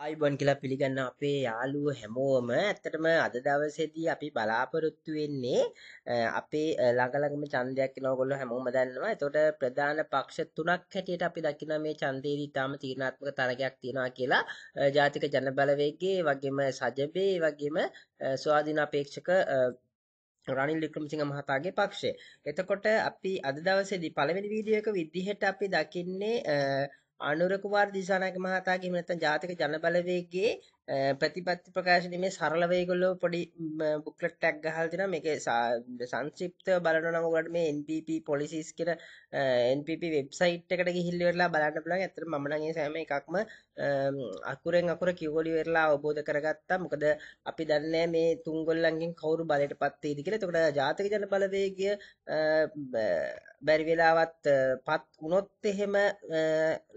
අයිබොන් කියලා පිළිගන්න අපේ යාළුව හැමෝම ඇත්තටම අද දවසේදී අපි බලාපොරොත්තු වෙන්නේ අපේ ළඟ ළඟම ඡන්දයක් එනවා ඔයගොල්ලෝ හැමෝම දන්නවා. එතකොට ප්‍රධාන පක්ෂ තුනක් හැටියට අපි දකිනවා මේ ඡන්දේදී තාම තීරණාත්මක තරගයක් තියෙනවා කියලා. ජාතික ජන බලවේගයේ වගේම සජබේ වගේම ස්වාධීන අපේක්ෂක රනිල් වික්‍රමසිංහ මහතාගේ පක්ෂය. එතකොට අපි අද දවසේදී පළවෙනි වීඩියෝ එක විදිහට අපි දකින්නේ අනුර කුමාර දිසානායක මහතාගේ එහෙම නැත්නම් ජාතික ජනබලවේගයේ ප්‍රතිපත්ති ප්‍රකාශනයේ මේ සරලව ඒගොල්ලෝ පොඩි බුක්ලට් එකක් ගහලා තිනවා මේකේ සංක්ෂිප්තව බලනවා නම් ඔයාලට මේ NPP policies කියන NPP වෙබ්සයිට් එකට ගිහිල්ලා ඉවරලා බලන්න පුළුවන්. ඇත්තටම මම නම් මේ සෑම එකක්ම අකුරෙන් අකුර කිව්වලි ඉවරලා අවබෝධ කරගත්තා. මොකද අපි දන්නේ මේ තුන්ගොල්ලන්ගෙන් කවුරු බලයටපත් වෙයිද කියලා. එතකොට ජාතික ජන බලවේගය බැරි වෙලාවත් පත් වුණොත් එහෙම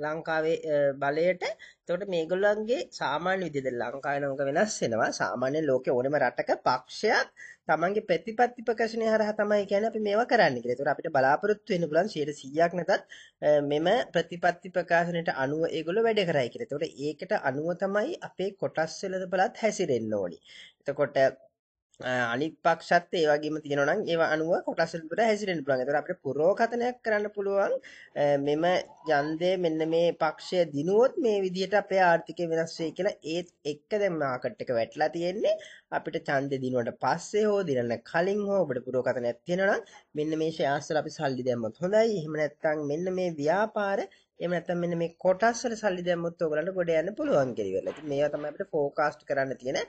ලංකාවේ බලයට එතකොට මේගොල්ලන්ගේ සාමාන්‍ය විදිහට ලංකාවේ නමක වෙනස් වෙනවා. සාමාන්‍ය ලෝකේ ඕනෙම රටක පක්ෂයක් තමන්ගේ ප්‍රතිපත්ති ප්‍රකාශනය හරහා තමයි කියන්නේ අපි මේවා කරන්න කියලා. ඒතකොට අපිට බලාපොරොත්තු වෙන්න පුළුවන් 100ක් නැතත් මෙම ප්‍රතිපත්ති ප්‍රකාශනයට අනුව ඒගොල්ලෝ වැඩ කරයි කියලා. එතකොට ඒකට අනුව තමයි අපේ කොටස් වෙළඳපළත් හැසිරෙන්න ඕනි. එතකොට අනික් පක්ෂත් ඒ වගේම තියෙනවා නම් ඒවා අනුව කොටස් වලට හැසිරෙන්න පුළුවන්. ඒතකොට අපිට පුරෝකතනයක් කරන්න පුළුවන් මෙම ඡන්දය මෙන්න මේ පක්ෂය දිනුවොත් මේ විදිහට අපේ ආර්ථිකය වෙනස් වෙයි කියලා ඒත් එක්ක දැන් මාකට් එක වැටලා තියෙන්නේ අපිට ඡන්දෙ දිනුවට පස්සේ හෝ දිනන්න කලින් හෝ ඔබට පුරෝකතනයක් තියෙනවා නම් මෙන්න මේ ෂෙයාර්ස් වල අපි සල්ලි දැම්මොත් හොඳයි. එහෙම නැත්නම් මෙන්න මේ ව්‍යාපාර එහෙම නැත්නම් මෙන්න මේ කොටස් වල සල්ලි දැම්මොත් ඔයගලන්ට ගොඩ යන්න පුළුවන් කියලා ඉවරලා. ඉතින් මේවා තමයි අපිට ෆෝකාස්ට් කරන්න තියෙන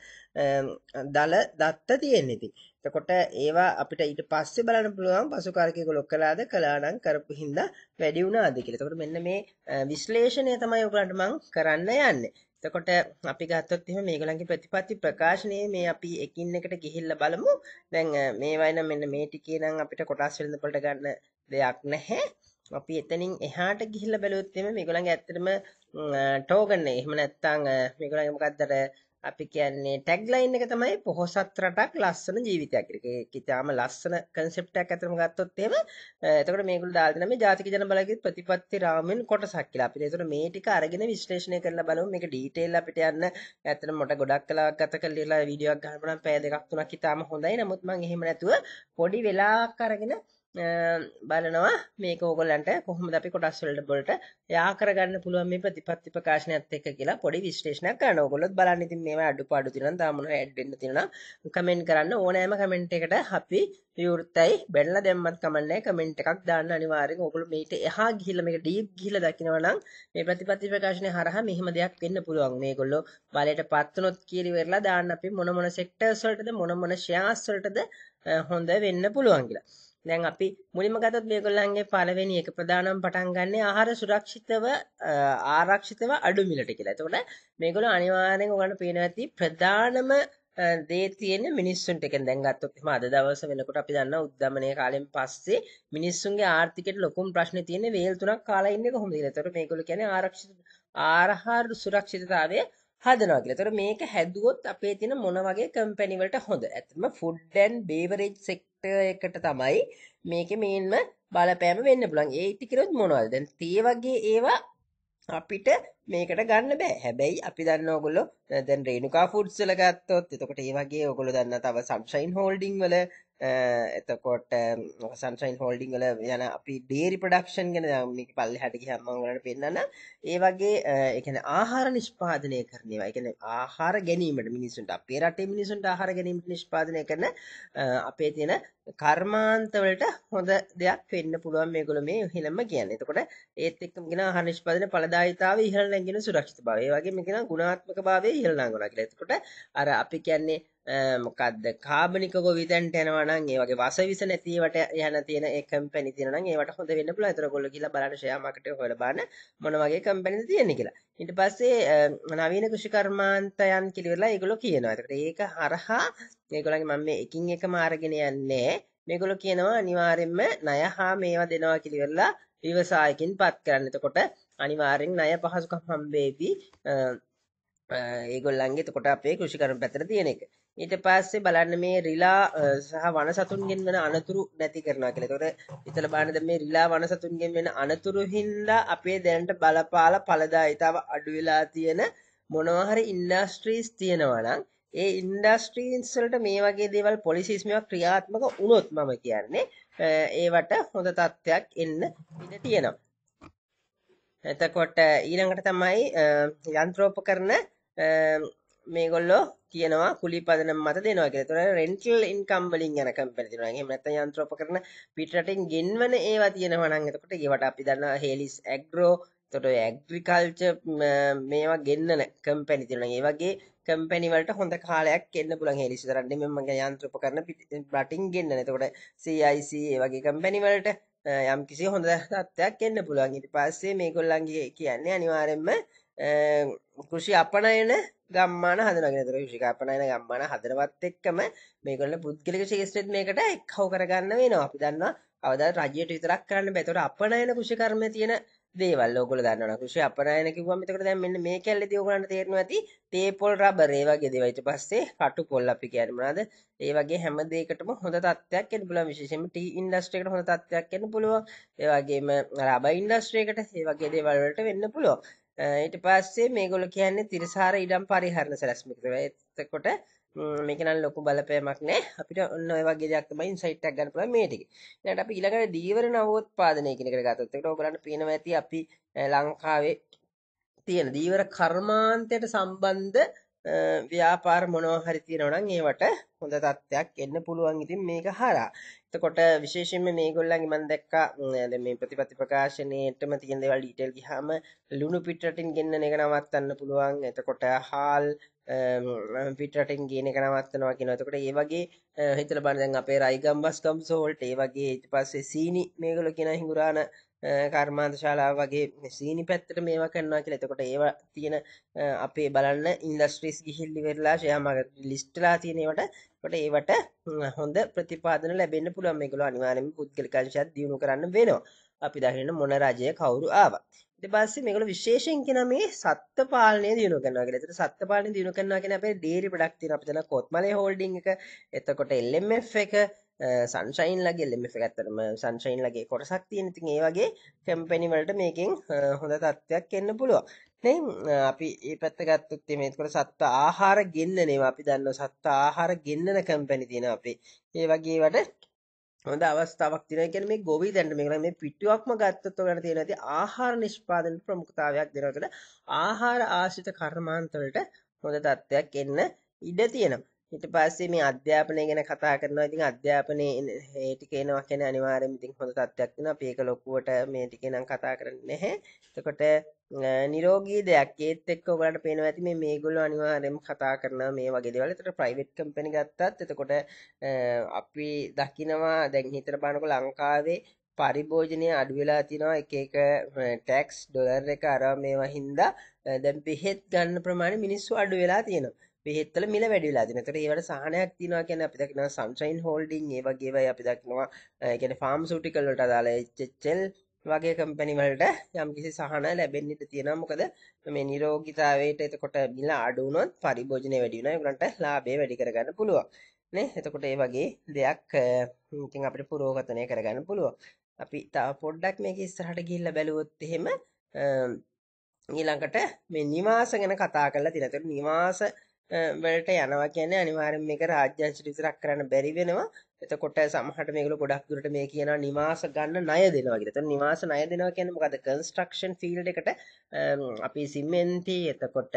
දල දත්ත තියෙන්නේ ඉතින්. එතකොට ඒවා අපිට ඊට පස්සේ බලන්න පුළුවන් පසුකාරකයක ලොක් කළාද කළා නම් කරපු හින්දා වැඩි වුණාද කියලා. එතකොට මෙන්න මේ විශ්ලේෂණය තමයි ඔයගලන්ට මම කරන්න යන්නේ. එතකොට අපි ගත්තොත් එහෙම මේගොල්ලන්ගේ ප්‍රතිපත්ති ප්‍රකාශනයේ මේ අපි එකින් එකට ගිහිල්ලා බලමු. දැන් මේ වයින් මෙන්න මේ ටිකේ නම් අපිට කොටස් වෙළඳ ගන්න දෙයක් නැහැ. අපි එතනින් එහාට ගිහිල්ලා බැලුවොත් එimhe මේගොල්ලන්ගේ ඇත්තටම ටෝකන් එක. එහෙම නැත්නම් මේගොල්ලන්ගේ මොකක්ද අපි කියන්නේ ටැග්ලයින් එක තමයි පොහොසත් රටක් ලස්සන ජීවිතයක් කියලා. ඒක ඉතාලම ලස්සන කන්සෙප්ට් එකක් අතරම ගත්තොත් එහෙම එතකොට මේගොල්ලෝ දාලා තියෙනවා මේ ජාතික ජන බලයේ ප්‍රතිපත්ති රාමෙන් කොටසක් කියලා. අපිට ඒතර මේ ටික අරගෙන විශ්ලේෂණය කරලා බලමු. මේක ඩීටේල් අපිට යන්න ඇත්තටම මට ගොඩක් කලාවක් ගත කරලා වීඩියෝ එකක් ගන්න පැය දෙකක් තුනක් ඉතාලම හොඳයි. නමුත් මම එහෙම නැතුව පොඩි වෙලාවක් අරගෙන බලනවා මේක ඕගොල්ලන්ට කොහොමද අපි කොටස් වලට වලට යා කරගන්න පුළුවන් මේ ප්‍රතිපත්ති ප්‍රකාශනයත් එක්ක කියලා පොඩි විශ්ලේෂණයක් කරන්න. ඕගොල්ලොත් බලන්න ඉතින් මේවා අඩුපාඩු තියෙනවා තාම මොනවා ඇඩ් වෙන්න තියෙනවා කමෙන්ට් කරන්න ඕනෑම කමෙන්ට් එකට අපි විවෘතයි බැලලා දැම්මත් කමක් නැහැ කමෙන්ට් එකක් දාන්න අනිවාර්යෙන් ඕගොල්ලෝ මේට එහා ගිහිල්ලා මේක ඩීප් ගිහිල්ලා දකිනවා නම් මේ ප්‍රතිපත්ති ප්‍රකාශනය හරහා මෙහෙම දෙයක් වෙන්න පුළුවන්. මේගොල්ලෝ බලයට පත් වුණොත් කියලා ඉවරලා දාන්න අපි මොන මොන සෙක්ටර්ස් වලටද මොන මොන ෂෙයාර්ස් වලටද හොඳ වෙන්න පුළුවන් කියලා. දැන් අපි මුලින්ම ගත්තොත් මේගොල්ලන්ගේ පළවෙනි එක ප්‍රධානම පටන් ගන්න ආහාර සුරක්ෂිතව ආරක්ෂිතව අඩු මිලට කියලා. එතකොට මේගොල්ලෝ අනිවාර්යෙන් ඔයගොල්ලන්ට පේනවා ඇති ප්‍රධානම දේ තියෙන්නේ මිනිස්සුන්ට එකෙන් දැන් ගත්තොත් එහෙම අද දවස වෙනකොට අපි දන්නා උද්දමනය කාලෙන් පස්සේ මිනිස්සුන්ගේ ආර්ථිකයට ලොකුම ප්‍රශ්නේ තියෙන්නේ වේල් තුනක් කාලා ඉන්නේ කොහොමද කියලා. එතකොට මේගොල්ලෝ කියන්නේ ආරක්ෂිත ආහාර සුරක්ෂිතතාවය හදනවා කියලා. ඒතර මේක හැදුවොත් අපේ තියෙන මොන වගේ කම්පැනි වලට හොඳ? ඇත්තම ෆුඩ් ඇන්ඩ් බේවරේජ් සෙක්ටර් එකට තමයි මේකේ මේන්ම බලපෑම වෙන්න පුළුවන්. ඒ ටිකනොත් මොනවද? දැන් තේ වගේ ඒවා අපිට මේකට ගන්න බෑ. හැබැයි අපි දන්න ඕගොල්ලෝ දැන් රේණුකා ෆුඩ්ස් වල ගත්තොත් එතකොට ඒ වගේ ඕගොල්ලෝ දන්න තව සන්ෂයින් හෝල්ඩින් වල එතකොට සන්සයින් හෝල්ඩිං වල යන අපි ඩේරි ප්‍රඩක්ෂන් ගැන මේක පල්ලෙහාට ගියාම මම ඔයාලට පෙන්නන්න ඒ වගේ ඒ කියන්නේ ආහාර නිෂ්පාදනය කරනවා. ඒ කියන්නේ ආහාර ගැනීමට මිනිසුන්ට අපේ රටේ මිනිසුන්ට ආහාර ගැනීමට නිෂ්පාදනය කරන අපේ තියෙන කර්මාන්ත වලට හොඳ දෙයක් වෙන්න පුළුවන් මේගොල්ලෝ මේ හිලම කියන්නේ. එතකොට ඒත් එක්කම කියන ආහාර නිෂ්පාදනයේ ඵලදායීතාවය ඉහළ නැගෙන සුරක්ෂිතභාවය. ඒ වගේම කියන ගුණාත්මක භාවය ඉහළ නංගනවා කියලා. එතකොට අර අපි කියන්නේ මොකක්ද කාබනික ගොවිතැන්ට යනවා නම් ඒ වගේ වසවිස නැති ඒවට යන තියෙන ඒ කම්පැනි තියෙනවා නම් ඒවට හොඳ වෙන්න පුළුවන්. ඒතර ඔයගොල්ලෝ ගිහලා බලන්න ෂෙයා මාකට් එක හොයලා බලන්න මොන වගේ කම්පැනිද තියෙන්නේ කියලා. ඊට පස්සේ නවීන කෘෂිකර්මාන්තයන් කියලා ඒගොල්ලෝ කියනවා. ඒකට ඒක හරහා මේගොල්ලන්ගේ මම මේ එකින් එකම අරගෙන යන්නේ මේගොල්ලෝ කියනවා අනිවාර්යෙන්ම ණය හා මේවා දෙනවා කියලා විවසායකින් පත් කරන්න. එතකොට අනිවාර්යෙන් ණය පහසුකම් හම්බෙවි. ඒගොල්ලන්ගේ එතකොට අපේ කෘෂිකර්ම පැත්තට තියෙන එක. ඊට පස්සේ බලන්න මේ රිලා සහ වනසතුන්ගෙන් වෙන අනතුරු නැති කරනවා කියලා. ඒතකොට ඉතල බලන්න දැන් මේ රිලා වනසතුන්ගෙන් වෙන අනතුරු හින්දා අපේ දැනට බලපාලා ඵලදායිතාව අඩු වෙලා තියෙන මොනවා හරි ඉන්ඩස්ට්‍රීස් තියෙනවා නම් ඒ ඉන්ඩස්ට්‍රීස් වලට මේ වගේ දේවල් පොලිසිස් මේවා ක්‍රියාත්මක වුණොත් මම කියන්නේ ඒවට හොඳ තත්ත්වයක් එන්න ඉඩ තියෙනවා. එතකොට ඊළඟට තමයි යන්ත්‍රෝපකරණ මේගොල්ලෝ කියනවා කුලි පදනම් මත දෙනවා කියලා. ඒතකොට රෙන්ටල් ඉන්කම් වලින් යන කම්පැනි තියෙනවා. එහෙම නැත්නම් යන්ත්‍රෝපකරණ පිටරටින් ගෙන්වන ඒවා තියෙනවා නම් එතකොට ඒවට අපි දන්නවා හේලිස් ඇග්‍රෝ එතකොට ඇග්‍රිකල්චර් මේවා ගෙන්නන කම්පැනි තියෙනවා. ඒ වගේ කම්පැනි වලට හොඳ කාලයක් එන්න පුළුවන් හේලිස් විතරක් නෙමෙයි මම යන්ත්‍රෝපකරණ පිටින් ගෙන්නන. එතකොට CIC ඒ වගේ කම්පැනි වලට යම් කිසි හොඳ තත්ත්වයක් එන්න පුළුවන්. ඊට පස්සේ මේගොල්ලන්ගේ කියන්නේ අනිවාර්යෙන්ම කෘෂි අපනයන ගම්මාන හදනගෙන තර ශිකාපනයන ගම්මාන හදරවත් එක්කම මේකොල්ල පුද්ගලික ශේෂත්‍රත් මේකට එක්හව කරගන්න වෙනවා. අපි දන්නවා අවද රජයට විතරක් කරන්න බැතවට අපනයන කෘෂිකර්ම තියෙන දේවල් ඔගොල්ලෝ දන්නවා කෘෂි අපනයන කිව්වම එතකොට දැන් මෙන්න මේ කැල්ලේදී ඔයගොල්ලන්ට තේරෙනවා ඇති තේපොල් රබර් ඒ වගේ දේවල්. ඊට පස්සේ කටු පොල් අපි කියන්නේ මොනවද? ඒ වගේ හැම දෙයකටම හොඳ තත්ත්වයක් එන්න පුළුවන්. විශේෂයෙන්ම ටී ඉන්ඩස්ට්‍රි එකට හොඳ තත්ත්වයක් එන්න පුළුවන්. ඒ වගේම රබර් ඉන්ඩස්ට්‍රි එකට ඒ වගේ දේවල් වලට වෙන්න පුළුවන්. ඊට පස්සේ මේගොල්ලෝ කියන්නේ තිරසාර ඉඩම් පරිහරණ සැලැස්ම කියලා. එතකොට මේක නම් ලොකු බලපෑමක් නෑ. අපිට ඔන්න ඔය වගේ දෙයක් තමයි ඉන්සයිට් එකක් ගන්න පුළුවන් මේ ටිකේ. ඊළඟට අපි ඊළඟට දීවර නවෝත්පාදනය කියන එකට ගත්තොත් ඒකට ඔයගලන්ට පේනවා ඇති අපි ලංකාවේ තියෙන දීවර කර්මාන්තයට සම්බන්ධ ව්‍යාපාර මොනවා හරි තියෙනවා නම් ඒවට හොඳ තත්ත්වයක් එන්න පුළුවන් ඉතින් මේක හරහා. එතකොට විශේෂයෙන්ම මේගොල්ලන්ගේ මම දැක්කා දැන් මේ ප්‍රතිපත්ති ප්‍රකාශනයේටම තියෙන දේවල් ඩීටේල් ගියාම ලුණු පිටරටින් ගෙන්නන එක නවත්තන්න පුළුවන්. එතකොට හාල් පිටරටින් ගේන එක නවත්තනවා කියනවා. එතකොට ඒ වගේ හිතලා බලන්න දැන් අපේ රයිගම්බස් කම්සෝල්ට් ඒ වගේ ඊට පස්සේ සීනි මේගොල්ලෝ කියන හිඟුරාන කර්මාන්ත ශාලාව වගේ සීනි පැත්තට මේවා කරනවා කියලා. එතකොට ඒවා තියෙන අපේ බලන්න ඉන්ඩස්ට්‍රීස් ගිහිල්ලි වෙරලා ෂෙයා මාකට් ලිස්ට්ලා තියෙන ඒවට එතකොට ඒවට හොඳ ප්‍රතිපාදන ලැබෙන්න පුළුවන්. මේගොල්ලෝ අනිවාර්යයෙන්ම පුද්ගලික අංශයක් දියුණු කරන්න වෙනවා. අපි දකින්න මොන රජය කවුරු ආවා. ඊට පස්සේ මේගොල්ලෝ විශේෂයෙන් කියන මේ සත්ත්ව පාලනය දියුණු කරනවා කියලා. ඒතර සත්ත්ව පාලනය දියුණු කරනවා කියන්නේ අපේ ඩේරි ප්‍රොඩක්ට් තියෙන අපිට දන්න කොත්මලේ හෝල්ඩින් එක, එතකොට LMF එක, සන්ශයින් ලගේ එල්ලම ඇත්තරම සංශයින් ලගේ කොටසක් තියෙන. ඉතින් ඒ වගේ කැම්පැනි වලට මේකෙන් හොඳ තත්ත්වයක් එන්න පුළුවන්. අපි ඒ පැත්ත ගත්තොත් මේකට සත්ත ආහාර ගෙන්නනවා අපි දන්න සත්ත ආහාර ගෙන්නන කම්පැනි තියෙන අපේ. ඒ වගේ වට හොඳ අවස්ථාවක් තියෙනවා. කියන්නේ මේ ගොවි දැන්ට මේක මේ පිටුවක්ම ගත්තොත් ඔයාලට තියෙන ඇති ආහාර නිෂ්පාදන ප්‍රමුඛතාවයක් දෙනකොට ආහාර ආශ්‍රිත කර්මාන්ත වලට හොඳ තත්ත්වයක් එන්න ඉඩ තියෙනවා. ඊට පස්සේ මේ අධ්‍යාපනය ගැන කතා කරනවා. ඉතින් අධ්‍යාපනයේ ඒ ටික එනවා කියන්නේ අනිවාර්යයෙන්ම ඉතින් හොඳ තත්ත්වයක් වෙනවා. අපි ඒක ලොකුවට මේ ටිකේ නම් කතා කරන්නේ නැහැ. එතකොට නිරෝගී දෙයක් ඒත් එක්ක ඔයගලන්ට පේනවා ඇති මේ මේගොල්ලෝ අනිවාර්යයෙන්ම කතා කරනවා මේ වගේ දේවල්. ඒතර ප්‍රයිවට් කම්පැනි ගත්තත් එතකොට අපි දකිනවා දැන් හිතට බලනකොට ලංකාවේ පරිභෝජනය අඩු වෙලා තිනවා එක එක ටැක්ස් ඩොලර් එක අර මේවා හින්දා දැන් බෙහෙත් ගන්න ප්‍රමාණය මිනිස්සු අඩු වෙලා තියෙනවා. බෙහෙත්වල මිල වැඩි වෙලා තියෙනවා. ඒතර ඒවට සහනයක් තියෙනවා කියන්නේ අපි දකිනවා සන්ෂයින් හෝල්ඩින් ඒ වගේ ඒවා අපි දකිනවා ඒ කියන්නේ ෆාර්මසිටිකල් වලට අදාළ HHL වගේ කම්පැනි වලට යම්කිසි සහන ලැබෙන්න ඉඩ තියෙනවා. මොකද මේ නිරෝගීතාවයට එතකොට මිල අඩු වුණොත් පරිභෝජනය වැඩි වෙනවා. ඒගොල්ලන්ට ලාභය වැඩි කරගන්න පුළුවන්. නේ? එතකොට ඒ වගේ දෙයක් ඉතින් අපිට පුරෝගතනය කරගන්න පුළුවන්. අපි තව පොඩ්ඩක් මේක ඉස්සරහට ගිහිල්ලා බැලුවොත් එහෙම ඊළඟට මේ නිවාස ගැන කතා කරලා තියෙනවා. ඒතර නිවාස වලට යනවා කියන්නේ අනිවාර්යෙන් මේක රාජ්‍යංශ විතරක් කරන්න බැරි වෙනවා. එතකොට සමහරට මේගොල්ලෝ ගොඩක් දුරට මේ කියනවා නිවාස ගන්න ණය දෙනවා කියලා. එතකොට නිවාස ණය දෙනවා කියන්නේ මොකද්ද? කන්ස්ට්‍රක්ෂන් ෆීල්ඩ් එකට අපි සිමෙන්ති එතකොට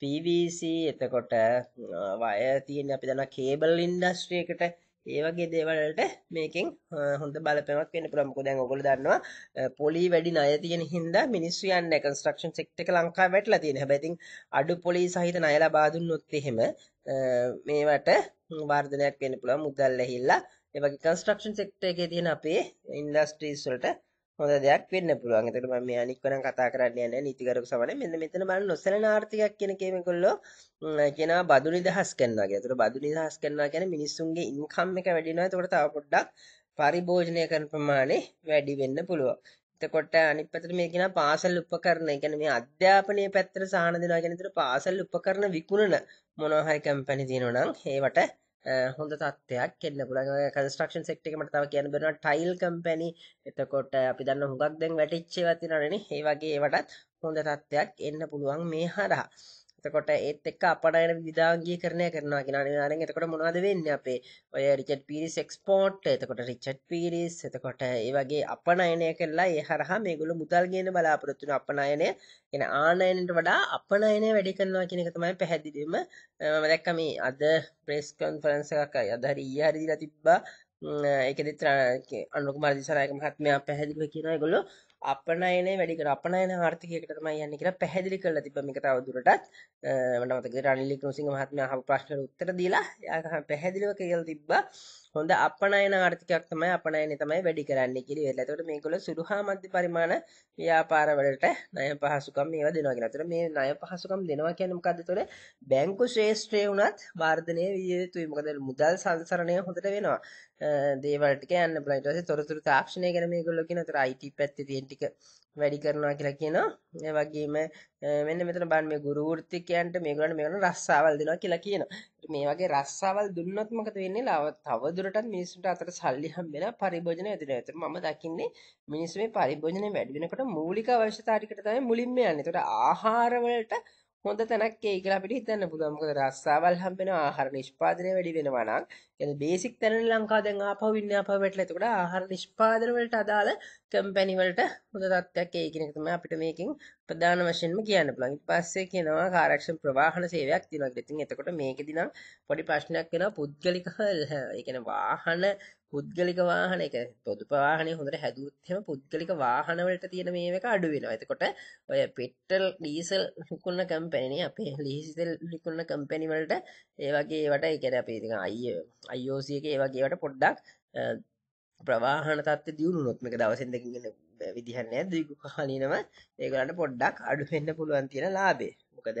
PVC එතකොට වයර් තියෙන අපි දන්නා කේබල් ඉන්ඩස්ට්‍රි එකට ඒ වගේ දේවල් වලට මේකෙන් හොඳ බලපෑමක් වෙන්න පුළුවන්. මොකද දැන් ඔයගොල්ලෝ දන්නවා පොලි වැඩි ණය තියෙන හින්දා මිනිස්සු යන්නේ කන්ස්ට්‍රක්ෂන් සෙක්ටර් එක ලංකාවේ වැටලා තියෙන. හැබැයි ඉතින් අඩු පොලි සහිත ණය ලබා දුන්නොත් එහෙම මේවට වර්ධනයක් වෙන්න පුළුවන් මුදල් ඇහිල්ලා. ඒ වගේ කන්ස්ට්‍රක්ෂන් සෙක්ටර් එකේ තියෙන අපේ ඉන්ඩස්ට්‍රීස් වලට හොඳ දෙයක් වෙන්න පුළුවන්. එතකොට මම මේ අනික් වෙනන් කතා කරන්න යන්නේ නීතිගරුක සමනේ. මෙන්න මෙතන බලන්න නොසැලෙන ආර්ථිකයක් කියන කේ මේගොල්ලෝ කියනවා බදු නිදහස් කරනවා කියලා. එතකොට බදු නිදහස් කරනවා කියන්නේ මිනිස්සුන්ගේ ඉන්කම් එක වැඩි වෙනවා. එතකොට තව පොඩ්ඩක් පරිභෝජනය කරන ප්‍රමාණය වැඩි වෙන්න පුළුවන්. එතකොට අනිත් පැත්තට මේ කියන පාසල් උපකරණ, ඒ කියන්නේ මේ අධ්‍යාපනයේ පැත්තට සාහන දෙනවා කියන විතර පාසල් උපකරණ විකුණන මොනවා හරි කම්පැනි තියෙනවා නම් ඒවට හොඳ තත්ත්වයක් එන්න පුළුවන්. කන්ස්ට්‍රක්ෂන් සෙක්ටර් එකේ මට තව කියන්න බැරිනවා ටයිල් කම්පැනි එතකොට අපි දන්න හුඟක් දැන් වැටිච්ච ඒවා තියෙනවනේ ඒ වගේ ඒවටත් හොඳ තත්ත්වයක් එන්න පුළුවන් මේ හරහා. එතකොට ඒත් එක්ක අපනයන විධාංගීකරණය කරනවා කියන අනිවාර්යෙන් එතකොට මොනවද වෙන්නේ අපේ? ඔය රිචඩ් පීරිස් එක්ස්පෝර්ට් එතකොට රිචඩ් පීරිස් එතකොට ඒ වගේ අපනයනය කරලා ඒ හරහා මේගොල්ලෝ මුදල් ගේන්න බලාපොරොත්තු වෙන අපනයනය කියන ආනයනට වඩා අපනයනය වැඩි කරනවා කියන එක තමයි පැහැදිලිවම මම දැක්ක මේ අද ප්‍රෙස් කොන්ෆරන්ස් එකක් අද හරි ඊයේ හරි දීලා තිබ්බා. ඒකෙදිත් අනුර කුමාර දිසානායක මහත්මයා පැහැදිලිව කියනවා ඒගොල්ලෝ අපනයනේ වැඩි කර අපනයන ආර්ථිකයකට තමයි යන්නේ කියලා පැහැදිලි කරලා තිබ්බා මේක තව දුරටත් මට මතකයි රනිල් වික්‍රමසිංහ මහත්මයා අහපු ප්‍රශ්නට උත්තර දීලා එයා පැහැදිලිව කියලා තිබ්බා. හොඳ අපනයන ආර්ථිකයක් තමයි අපනයන තමයි වැඩි කරන්නේ කියලා ඉවරලා. එතකොට මේගොල්ලෝ සුළු හා මධ්‍ය පරිමාණ ව්‍යාපාර වලට ණය පහසුකම් මේවා දෙනවා කියලා. එතකොට මේ ණය පහසුකම් දෙනවා කියන්නේ මොකද්ද? එතකොට බැංකු ශ්‍රේෂ්ඨය වුණත් වර්ධනය විය යුතුයි. මොකද මුදල් සංසරණය හොඳට වෙනවා. දේවල් ටික යන්න පුළුවන්. ඊට පස්සේ තොරතුරු තාක්ෂණය ගැන මේගොල්ලෝ කියන. ඒතර IT පැත්තේ තියෙන ටික වැඩි කරනවා කියලා කියනවා. ඒ වගේම මෙන්න මෙතන බලන්න මේ ගුරු වෘත්තිකයන්ට මේගොල්ලන්ට මේගොල්ලන් රස්සාවල් දෙනවා කියලා කියනවා. මේ වගේ රස්සාවල් දුන්නොත් මොකද වෙන්නේ? තව දුරටත් මිනිස්සුන්ට අතට සල්ලි හම්බෙන පරිභෝජනය ඇතිවෙනවා. ඒතර මම දකින්නේ මිනිස්සු මේ පරිභෝජනය වැඩි වෙනකොට මූලික අවශ්‍යතා ටිකට තමයි මුලින්ම යන්නේ. ඒතර ආහාර වලට හොඳ තැනක් ඒ කියලා අපිට හිතන්න පුළුවන්. මොකද රස්සාවල් හම්බෙනවා ආහාර නිෂ්පාදනය වැඩි වෙනවා නම් කියන්නේ බේසික් තැනනේ ලංකාව දැන් ආපහු ඉන්නේ ආපහු වැටලා. එතකොට ආහාර නිෂ්පාදන වලට අදාළ කම්පැනි වලට හොඳ තත්ත්වයක් ඒ කියන එක තමයි අපිට මේකෙන් ප්‍රධාන වශයෙන්ම කියන්න පුළුවන්. ඊට පස්සේ කියනවා කාර්යක්ෂම ප්‍රවාහන සේවයක් තියෙනවා කියලා. ඉතින් එතකොට මේකෙදි නම් පොඩි ප්‍රශ්නයක් වෙනවා පුද්ගලික ඒ කියන්නේ වාහන පුද්ගලික වාහන එක පොදු ප්‍රවාහනය හොඳට හැදුවොත් එහෙම පුද්ගලික වාහන වලට තියෙන මේක අඩු වෙනවා. එතකොට ඔය පෙට්‍රල් ඩීසල් විකුණන කම්පැනි අපේ ලීසි තෙල් විකුණන කම්පැනි වලට ඒ වගේ ඒවට ඒ කියන්නේ අපි ඉතින් IOC එකේ ඒ වගේ ඒවට පොඩ්ඩක් ප්‍රවාහන තත්ත්වය දියුණු වුණොත් මේක දවසෙන් දෙකකින් විදිහක් නෑ දීර්ඝ කාලීනව ඒගොල්ලන්ට පොඩ්ඩක් අඩු වෙන්න පුළුවන් තියෙන ලාභේ. මොකද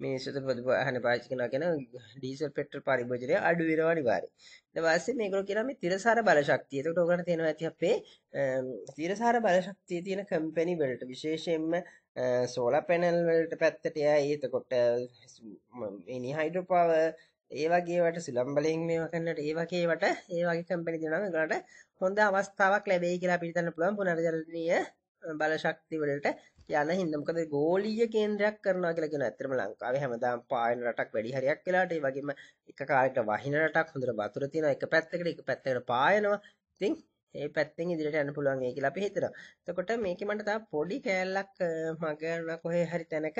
මිනිස්සුන්ට පොදු වාහන පාවිච්චි කරනවා කියන ඩීසල් පෙට්‍රල් පරිභෝජනය අඩු වෙනවා අනිවාර්යයෙන්. ඊට පස්සේ මේගොල්ලෝ කියනවා මේ තිරසාර බල ශක්තිය. ඒකට ඔයගොල්ලන්ට තේනවා ඇති අපේ තිරසාර බල ශක්තිය තියෙන කම්පැනි වලට විශේෂයෙන්ම සෝලාර් පැනල් වලට පැත්තට යයි. එතකොට මිනි හයිඩ්‍රෝ පවර් ඒ වගේ වට සුළම් බලයෙන් මේවා කරන්නට ඒ වගේ වට ඒ වගේ කම්පැනි දෙනවා ඒගොල්ලන්ට හොඳ අවස්ථාවක් ලැබෙයි කියලා අපිට හිතන්න පුළුවන්. පුනර්ජනනීය බල ශක්ති වලට යන හින්දා. මොකද ගෝලීය කේන්ද්‍රයක් කරනවා කියලා කියන ඇත්තටම ලංකාවේ හැමදාම පායන රටක් වැඩි හරියක් වෙලාට ඒ වගේම එක කාලයකට වහින රටක් හොඳට වතුර තියෙනවා. එක පැත්තකට එක පැත්තකට පායනවා. ඉතින් ඒ පැත්තෙන් ඉදිරියට යන්න පුළුවන් ඒ කියලා අපි හිතනවා. එතකොට මේකේ මට තව පොඩි කෑල්ලක් මගන කොහේ හරි තැනක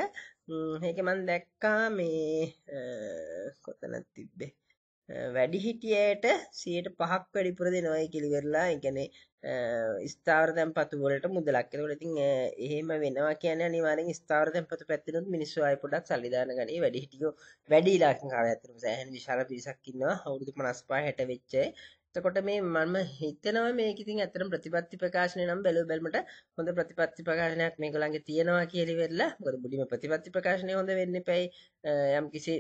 මේකේ මම දැක්කා මේ කොතනද තිබ්බේ වැඩිහිටියයට 105ක් වැඩිපුර දෙනවයි කියලා ඉවරලා ඒ කියන්නේ ස්ථාවර තැන්පතු වලට මුදලක්. ඒකෝල ඉතින් එහෙම වෙනවා කියන්නේ අනිවාර්යෙන් ස්ථාවර තැන්පතු පැත්තෙනුත් මිනිස්සු ආයෙ පොඩ්ඩක් සල්ලි දාන ගන්නේ වැඩිහිටියෝ වැඩිලා කාලයක් ඇත්තටම සෑහෙන විශාල පිරිසක් ඉන්නවා. අවුරුදු 55 60 වෙච්ච එතකොට මේ මම හිතනවා මේක ඉතින් ඇත්තටම ප්‍රතිපත්ති ප්‍රකාශනය නම් බැලුව බැලමට හොඳ ප්‍රතිපත්ති ප්‍රකාශනයක් මේගොල්ලන්ගේ තියෙනවා කියලා ඉවරලා මොකද මුලින්ම ප්‍රතිපත්ති ප්‍රකාශනය හොඳ වෙන්න එපයි යම් කිසි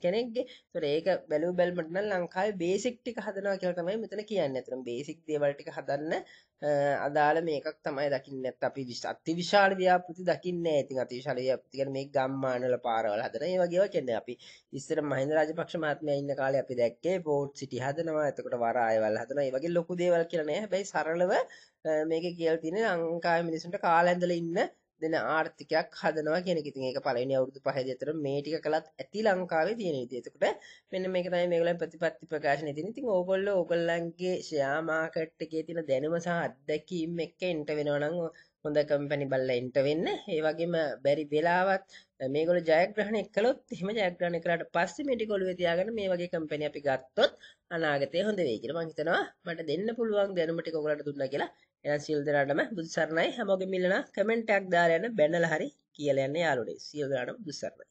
කෙනෙක්ගේ ඒතකොට ඒක බැලුව බැලමට නම් ලංකාවේ බේසික් ටික හදනවා කියලා තමයි මෙතන කියන්නේ. ඇත්තටම බේසික් දේවල් ටික හදන්න අදාළ මේකක් තමයි දකින්නේ නැත්නම් අපි අතිවිශාල ව්‍යාපෘති දකින්නේ නැහැ. ඉතින් අතිවිශාල ව්‍යාපෘති කියන්නේ මේ ගම්මානවල පාරවල් හදන ඒ වගේ ඒවා කියන්නේ අපි ඉස්සර මහින්ද රාජපක්ෂ මහත්මයා ඉන්න කාලේ අපි දැක්කේ පෝට් සිටි හදනවා. එතකොට වරායවල් හදනවා. ඒ වගේ ලොකු දේවල් කියලා නෑ. හැබැයි සරලව මේකේ කියලා තියෙන්නේ ලංකාවේ මිනිසුන්ට කාලය ඇඳලා ඉන්න දෙන ආර්ථිකයක් හදනවා කියන එක. ඉතින් ඒක පළවෙනි අවුරුදු පහේදී අතර මේ ටික කළත් ඇති ලංකාවේ තියෙන විදිය. එතකොට මෙන්න මේක තමයි මේගොල්ලන් ප්‍රතිපත්ති ප්‍රකාශනය තියෙන. ඉතින් ඕගොල්ලෝ ඕගොල්ලන්ගේ ෂෙයා මාකට් එකේ තියෙන දැනුම සහ අත්දැකීම් එක්ක එන්ට වෙනවා නම් හොඳ කම්පැනි බලලා එන්ට වෙන්න. ඒ වගේම බැරි වෙලාවත් මේගොල්ලෝ ජයග්‍රහණය කළොත් එහෙම ජයග්‍රහණය කළාට පස්සේ මේ ටික ඔළුවේ තියාගෙන මේ වගේ කම්පැනි අපි ගත්තොත් අනාගතේ හොඳ වෙයි කියලා මම හිතනවා. මට දෙන්න පුළුවන් දැනුම ටික ඔයගොල්ලන්ට දුන්නා කියලා. එහෙනම් සියලු දෙනාටම බුදු සරණයි. හැමෝගෙම ඉල්ලන කමෙන්ට් එකක් දාලා යන්න. බැනලා හරි කියලා යන්න යාළුවනේ. සියලු දෙනාටම බුදු සරණයි.